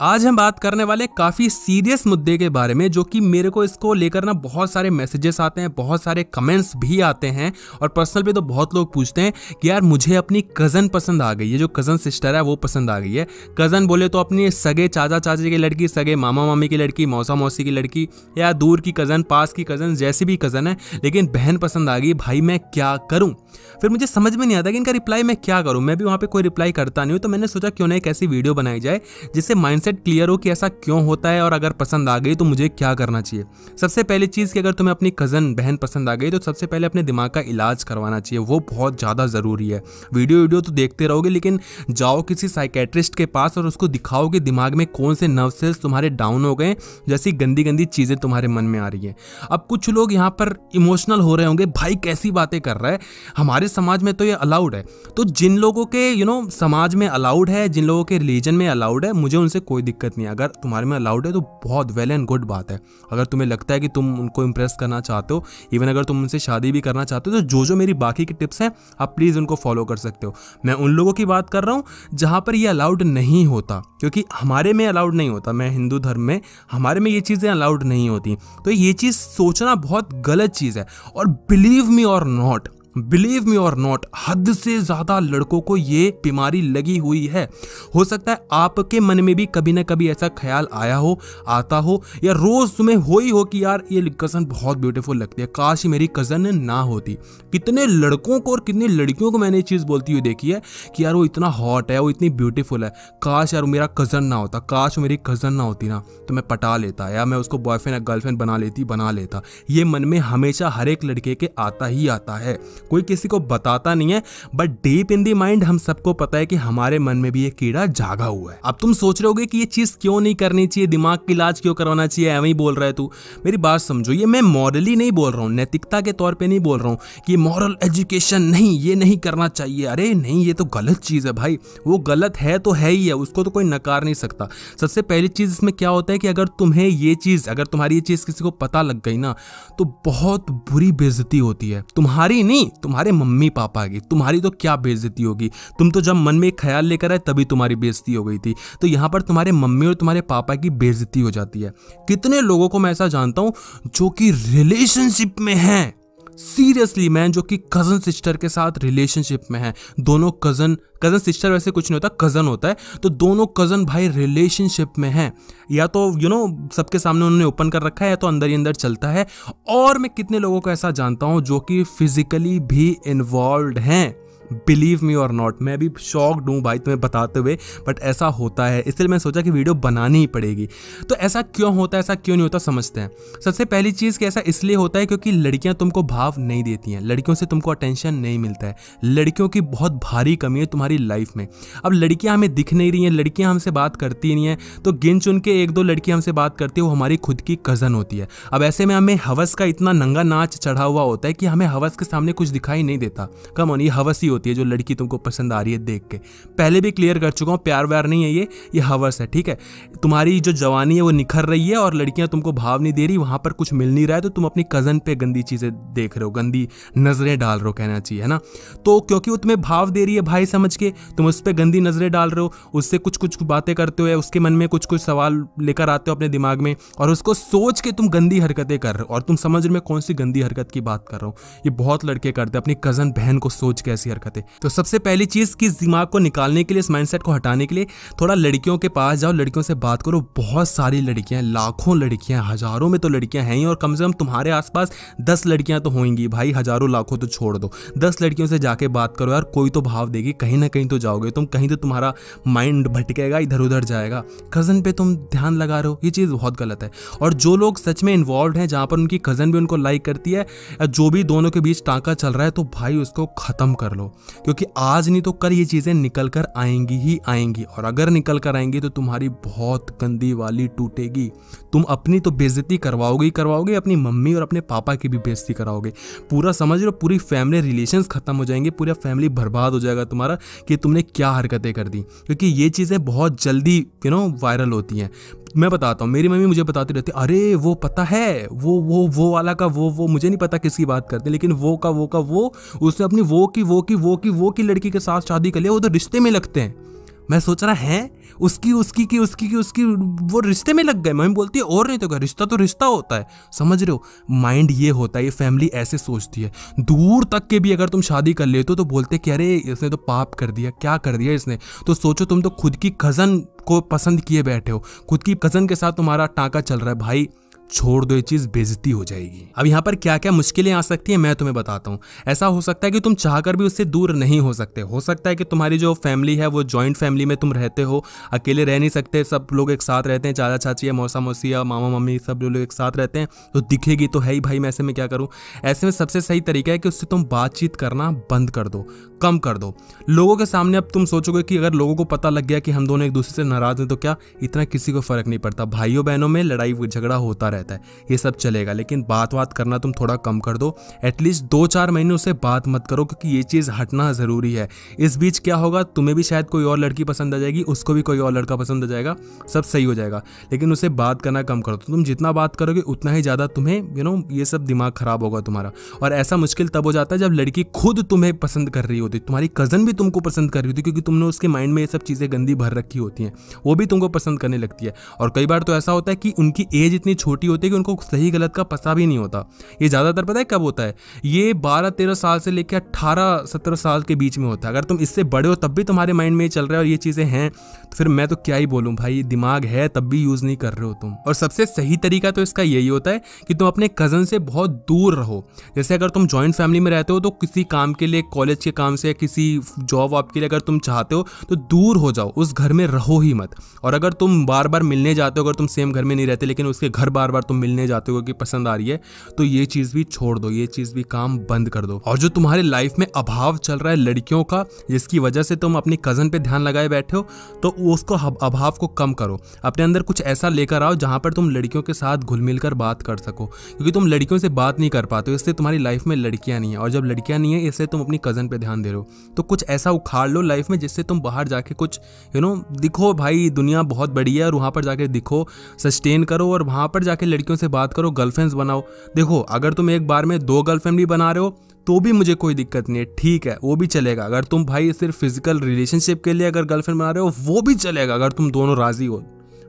आज हम बात करने वाले काफ़ी सीरियस मुद्दे के बारे में, जो कि मेरे को इसको लेकर ना बहुत सारे मैसेजेस आते हैं, बहुत सारे कमेंट्स भी आते हैं और पर्सनल पे तो बहुत लोग पूछते हैं कि यार मुझे अपनी कज़न पसंद आ गई है, जो कज़न सिस्टर है, वो पसंद आ गई है। कज़न बोले तो अपनी सगे चाचा चाची की लड़की, सगे मामा मामी की लड़की, मौसा मौसी की लड़की या दूर की कज़न पास की कज़न जैसी भी कज़न है, लेकिन बहन पसंद आ गई, भाई मैं क्या करूँ? फिर मुझे समझ में नहीं आता कि इनका रिप्लाई मैं क्या करूँ? मैं भी वहाँ पर कोई रिप्लाई करता नहीं हूँ तो मैंने सोचा क्यों ना एक ऐसी वीडियो बनाई जाए, जिससे माइंडसेट क्लियर हो कि ऐसा क्यों होता है और अगर पसंद आ गई तो मुझे क्या करना चाहिए? सबसे पहली चीज़ कि अगर तुम्हें अपनी कज़न बहन पसंद आ गई तो सबसे पहले अपने दिमाग का इलाज करवाना चाहिए। वो बहुत ज़्यादा ज़रूरी है। वीडियो वीडियो तो देखते रहोगे लेकिन जाओ किसी साइकेट्रिस्ट के पास और उसको दिखाओ कि दिमाग में कौन से नर्व सेल्स तुम्हारे डाउन हो गए जैसी गंदी गंदी चीज़ें तुम्हारे मन में आ रही हैं। अब कुछ लोग यहाँ पर इमोशनल हो रहे होंगे भाई कैसी बातें कर रहा है? हमारे समाज में तो ये अलाउड है। तो जिन लोगों के यू you नो know, समाज में अलाउड है जिन लोगों के रिलीजन में अलाउड है मुझे उनसे कोई दिक्कत नहीं अगर तुम्हारे में अलाउड है तो बहुत वेल एंड गुड बात है। अगर तुम्हें लगता है कि तुम उनको इम्प्रेस करना चाहते हो इवन अगर तुम उनसे शादी भी करना चाहते हो तो जो जो मेरी बाकी की टिप्स हैं, आप प्लीज़ उनको फॉलो कर सकते हो। मैं उन लोगों की बात कर रहा हूँ जहाँ पर ये अलाउड नहीं होता, क्योंकि हमारे में अलाउड नहीं होता। मैं हिंदू धर्म में, हमारे में ये चीज़ें अलाउड नहीं होती। तो ये चीज़ सोचना बहुत गलत चीज़ है। और बिलीव मी और नॉट बिलीव मी और नॉट हद से ज़्यादा लड़कों को ये बीमारी लगी हुई है। हो सकता है आपके मन में भी कभी ना कभी ऐसा ख्याल आया हो, आता हो, या रोज तुम्हें हो ही हो कि यार, ये कज़न बहुत ब्यूटीफुल लगती है। काश मेरी कज़न ना होती। कितने लड़कों को और कितनी लड़कियों को मैंने ये चीज़ बोलती हुई देखी है कि यार वो इतना हॉट है, वो इतनी ब्यूटीफुल है। काश यार मेरा कज़न ना होता, काश मेरी कज़न ना होती ना तो मैं पटा लेता, या मैं उसको बॉयफ्रेंड या गर्लफ्रेंड बना लेती, बना लेता। ये मन में हमेशा हर एक लड़के के आता ही आता है। कोई किसी को बताता नहीं है but deep in the mind हम सबको पता है कि हमारे मन में भी ये कीड़ा जागा हुआ है। अब तुम सोच रहे होगे कि ये चीज़ क्यों नहीं करनी चाहिए, दिमाग की इलाज क्यों करवाना चाहिए एवं ही बोल रहा है तू। मेरी बात समझो, ये मैं मॉरली नहीं बोल रहा हूँ, नैतिकता के तौर पर नहीं बोल रहा हूँ कि मॉरल एजुकेशन नहीं, ये नहीं करना चाहिए। अरे नहीं, ये तो गलत चीज़ है भाई, वो गलत है तो है ही है, उसको तो कोई नकार नहीं सकता। सबसे पहली चीज़ इसमें क्या होता है कि अगर तुम्हें ये चीज़, अगर तुम्हारी ये चीज़ किसी को पता लग गई ना तो बहुत बुरी बेजती होती है। तुम्हारी नहीं तुम्हारे मम्मी पापा की, तुम्हारी तो क्या बेजती होगी? तुम तो जब मन में एक ख्याल लेकर आए, तभी तुम्हारी बेजती हो गई थी। तो यहाँ पर तुम्हारे मम्मी और तुम्हारे पापा की बेजती हो जाती है। कितने लोगों को मैं ऐसा जानता हूँ, जो कि रिलेशनशिप में हैं। सीरियसली मैन जो कि कज़न सिस्टर के साथ रिलेशनशिप में है। दोनों कज़न कज़न सिस्टर वैसे कुछ नहीं होता कज़न होता है। तो दोनों कज़न भाई रिलेशनशिप में हैं। या तो यू you नो know, सबके सामने उन्होंने ओपन कर रखा है या तो अंदर ही अंदर चलता है। और मैं कितने लोगों को ऐसा जानता हूँ जो कि फिजिकली भी इन्वॉल्व हैं। बिलीव मी और नॉट मैं भी शॉक दूँ भाई तुम्हें बताते हुए बट ऐसा होता है। इसलिए मैं सोचा कि वीडियो बनानी ही पड़ेगी। तो ऐसा क्यों होता है, ऐसा क्यों नहीं होता, समझते हैं। सबसे पहली चीज़ कि ऐसा इसलिए होता है क्योंकि लड़कियाँ तुमको भाव नहीं देती हैं। लड़कियों से तुमको अटेंशन नहीं मिलता है। लड़कियों की बहुत भारी कमी है तुम्हारी लाइफ में। अब लड़कियाँ हमें दिख नहीं रही हैं, लड़कियाँ हमसे बात करती नहीं है तो गिन चुन के एक दो लड़की हमसे बात करती है, वो हमारी खुद की कज़न होती है। अब ऐसे में हमें हवस का इतना नंगा नाच चढ़ा हुआ होता है कि हमें हवस के सामने कुछ दिखाई नहीं देता। कम ऑन ये हवस ही। होती है जो लड़की तुमको पसंद आ रही है देख के। पहले भी क्लियर कर चुका हूँ, प्यार व्यार नहीं है ये ये हवस है, ठीक है? तुम्हारी जो जवानी है वो निखर रही है और लड़कियाँ तुमको भाव नहीं दे रही, वहाँ पर कुछ मिल नहीं रहा है तो तुम अपनी कज़न पे गंदी चीज़ें देख रहे हो, गंदी नज़रें डाल रहे हो कहना चाहिए, है ना? तो क्योंकि वो तुम्हें भाव दे रही है भाई समझ के, तुम उस पर गंदी नज़रें डाल रहे हो, उससे कुछ कुछ बातें करते हो उसके मन में कुछ कुछ सवाल लेकर आते हो अपने दिमाग में और उसको सोच के तुम गंदी हरकतें कर रहे हो। और तुम समझ रहे कौन सी गंदी हरकत की बात कर रहा हूँ? ये बहुत लड़के करते हैं, अपनी कज़न बहन को सोच के ऐसी हरकतें तो सबसे पहली चीज़ कि दिमाग को निकालने के लिए, इस माइंडसेट को हटाने के लिए थोड़ा लड़कियों के पास जाओ, लड़कियों से बात करो। बहुत सारी लड़कियाँ लाखों लड़कियाँ हज़ारों में तो लड़कियाँ हैं ही और कम से कम तुम्हारे आसपास दस लड़कियाँ तो होंगी। भाई, हज़ारों लाखों तो छोड़ दो। दस लड़कियों से जाके बात करो यार, कोई तो भाव देगी, कहीं ना कहीं तो जाओगे। तुम कहीं तो तुम्हारा माइंड भटकेगा इधर उधर जाएगा। कज़न पे तुम ध्यान लगा रहे हो, ये चीज़ बहुत गलत है। और जो लोग सच में इन्वॉल्व हैं, जहाँ पर उनकी कज़न भी उनको लाइक करती है, या जो भी दोनों के बीच टाँका चल रहा है तो भाई उसको ख़त्म कर लो। क्योंकि आज नहीं तो कल ये चीज़ें निकल कर आएँगी ही आएँगी। और अगर निकल कर आएँगी तो तुम्हारी बहुत गंदी वाली टूटेगी। तुम अपनी तो बेजती करवाओगे ही करवाओगे, अपनी मम्मी और अपने पापा की भी बेजती कराओगे। पूरा समझ लो पूरी फैमिली रिलेशंस खत्म हो जाएँगे, पूरा फैमिली बर्बाद हो जाएगा तुम्हारा कि तुमने क्या हरकतें कर दी। क्योंकि ये चीज़ें बहुत जल्दी यू नो वायरल होती हैं। मैं बताता हूँ, मेरी मम्मी मुझे बताती रहती अरे, वो पता है, वो वो वो वाला का वो वो, मुझे नहीं पता किसकी बात करते, लेकिन वो का वो का, वो, उसने अपनी वो की वो की वो की वो की लड़की के साथ शादी कर लिया, वो तो रिश्ते में लगते हैं। मैं सोच रहा, है? उसकी उसकी की उसकी की, उसकी वो रिश्ते में लग गए। मम्मी बोलती है, और नहीं तो क्या? रिश्ता तो रिश्ता होता है। समझ रहे हो? माइंड ये होता है, ये फैमिली ऐसे सोचती है। दूर तक के भी अगर तुम शादी कर लेते हो तो बोलते कि, अरे, इसने तो पाप कर दिया, क्या कर दिया इसने? तो सोचो, तुम तो खुद की कज़न को पसंद किए बैठे हो। खुद की कज़न के साथ तुम्हारा टाँका चल रहा है, भाई छोड़ दो ये चीज़ बेजती हो जाएगी। अब यहाँ पर क्या क्या मुश्किलें आ सकती है, मैं तुम्हें बताता हूँ। ऐसा हो सकता है कि तुम चाहकर भी उससे दूर नहीं हो सकते। हो सकता है कि तुम्हारी जो फैमिली है, वो ज्वाइंट फैमिली में तुम रहते हो, अकेले रह नहीं सकते, सब लोग एक साथ रहते हैं चाचा चाची या मौसा मौसी या मामा मम्मी सब लोग एक साथ रहते हैं तो दिखेगी तो है ही, भाई मैं ऐसे में क्या करूँ? ऐसे में सबसे सही तरीका है कि उससे तुम बातचीत करना बंद कर दो, कम कर दो। लोगों के सामने अब तुम सोचोगे कि अगर लोगों को पता लग गया कि हम दोनों एक दूसरे से नाराज़ हैं तो क्या? इतना किसी को फ़र्क नहीं पड़ता। भाइयों बहनों में लड़ाई झगड़ा होता रहता है। ये सब चलेगा, लेकिन बात बात करना तुम थोड़ा कम कर दो। एटलीस्ट दो चार महीने उससे बात मत करो, क्योंकि ये चीज़ हटना ज़रूरी है। इस बीच क्या होगा, तुम्हें भी शायद कोई और लड़की पसंद आ जाएगी, उसको भी कोई और लड़का पसंद आ जाएगा, सब सही हो जाएगा। लेकिन उसे बात करना कम करो। तो तुम जितना बात करोगे, उतना ही ज़्यादा तुम्हें यू नो ये सब दिमाग खराब होगा तुम्हारा। और ऐसा मुश्किल तब हो जाता है जब लड़की खुद तुम्हें पसंद कर रही होती तुम्हारी कज़न भी तुमको पसंद कर रही होती क्योंकि तुमने उसके माइंड में ये सब चीज़ें गंदी भर रखी होती हैं। वो भी तुमको पसंद करने लगती है। और कई बार तो ऐसा होता है कि उनकी एज इतनी छोटी होती है कि उनको सही गलत का पता भी नहीं होता। ये ज़्यादातर पता है कब होता है? ये बारह तेरह साल से लेकर अट्ठारह सत्रह साल के बीच में होता है। अगर तुम इससे बड़े हो, तब भी तुम्हारे माइंड में चल रहा है और ये चीज़ें हैं तो फिर मैं तो क्या ही बोलूँ भाई? दिमाग है, तब भी यूज़ नहीं कर रहे हो तुम। और सबसे सही तरीका तो इसका यही होता है कि तुम अपने कज़न से बहुत दूर रहो। जैसे अगर तुम जॉइंट फैमिली में रहते हो तो किसी काम के लिए, कॉलेज के काम से किसी जॉब वॉब के लिए अगर तुम चाहते हो तो दूर हो जाओ। उस घर में रहो ही मत। और अगर तुम बार बार मिलने जाते हो, अगर तुम सेम घर में नहीं रहते, लेकिन उसके घर बार बार तुम मिलने जाते हो कि पसंद आ रही है तो ये चीज़ भी छोड़ दो, ये चीज़ भी काम बंद कर दो। और जो तुम्हारे लाइफ में अभाव चल रहा है लड़कियों का, जिसकी वजह से तुम अपनी कज़न पे ध्यान लगाए बैठे हो तो उसको अभाव को कम करो। अपने अंदर कुछ ऐसा लेकर आओ, जहाँ पर तुम लड़कियों के साथ घुल मिल कर बात कर सको। क्योंकि तुम लड़कियों से बात नहीं कर पाते हो, इससे तुम्हारी लाइफ में लड़कियाँ नहीं है। और जब लड़कियाँ नहीं है, इससे तुम अपनी कज़न पे ध्यान दे रहे हो। तो कुछ ऐसा उखाड़ लो लाइफ में, जिससे तुम बाहर जाके कुछ यू नो दिखो भाई, दुनिया बहुत बड़ी है और वहाँ पर जाके दिखो सस्टेन करो और वहाँ पर जाके लड़कियों से बात करो गर्लफ्रेंड्स बनाओ। देखो, अगर तुम एक बार में दो गर्लफ्रेंड भी बना रहे हो तो भी मुझे कोई दिक्कत नहीं है, ठीक है, वो भी चलेगा। अगर तुम भाई सिर्फ़ फ़िज़िकल रिलेशनशिप के लिए अगर गर्लफ्रेंड बना रहे हो, वो भी चलेगा, अगर तुम दोनों राज़ी हो।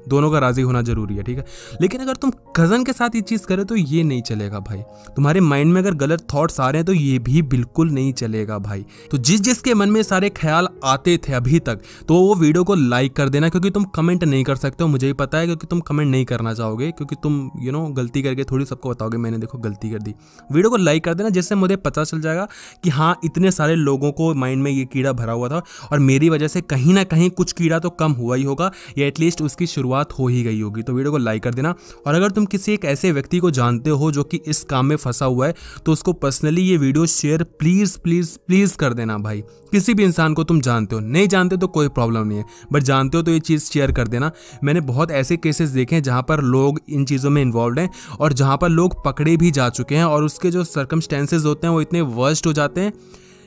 दोनों का राज़ी होना ज़रूरी है, ठीक है? लेकिन अगर तुम कज़न के साथ ये चीज़ करे तो ये नहीं चलेगा भाई। तुम्हारे माइंड में अगर गलत थॉट्स आ रहे हैं तो ये भी बिल्कुल नहीं चलेगा भाई। तो जिस जिसके मन में सारे ख्याल आते थे अभी तक तो वो वीडियो को लाइक कर देना, क्योंकि तुम कमेंट नहीं कर सकते हो, मुझे ही पता है, क्योंकि तुम कमेंट नहीं करना चाहोगे, क्योंकि तुम यू नो गलती करके थोड़ी सबको बताओगे, मैंने देखो गलती कर दी। वीडियो को लाइक कर देना, जिससे मुझे पता चल जाएगा कि हाँ इतने सारे लोगों को माइंड में ये कीड़ा भरा हुआ था, और मेरी वजह से कहीं ना कहीं कुछ कीड़ा तो कम हुआ ही होगा, या एटलीस्ट उसकी शुरुआत हो ही गई होगी। तो वीडियो को लाइक कर देना। और अगर तुम किसी एक ऐसे व्यक्ति को जानते हो जो कि इस काम में फंसा हुआ है तो उसको पर्सनली ये video share please please please कर देना भाई। किसी भी इंसान को तुम जानते हो। नहीं जानते तो कोई प्रॉब्लम नहीं है। बट जानते हो तो ये चीज़ शेयर कर देना। मैंने बहुत ऐसे केसेस देखे हैं जहाँ पर लोग इन चीज़ों में इन्वॉल्व हैं और जहाँ पर लोग पकड़े भी जा चुके हैं और उसके जो सर्कमस्टेंसेज होते हैं वो इतने वर्स्ट हो जाते हैं।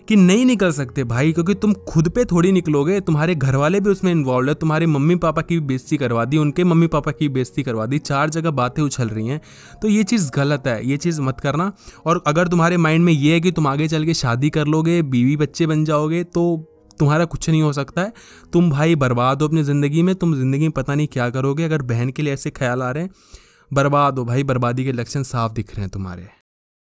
कि नहीं निकल सकते भाई, क्योंकि तुम खुद पे थोड़ी निकलोगे। तुम्हारे घर वाले भी उसमें इन्वॉल्व है। तुम्हारे मम्मी पापा की भी बेइज्जती करवा दी, उनके मम्मी पापा की बेइज्जती करवा दी। चार जगह बातें उछल रही हैं। तो ये चीज़ गलत है। ये चीज़ मत करना। और अगर तुम्हारे माइंड में ये है कि तुम आगे चल के शादी कर लोगे, बीवी बच्चे बन जाओगे तो तुम्हारा कुछ नहीं हो सकता है। तुम भाई बर्बाद हो अपनी ज़िंदगी में। तुम ज़िंदगी में पता नहीं क्या करोगे। अगर बहन के लिए ऐसे ख्याल आ रहे हैं, बर्बाद हो। भाई बर्बादी के लक्षण साफ़ दिख रहे हैं तुम्हारे।